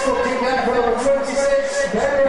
successful team member number 26,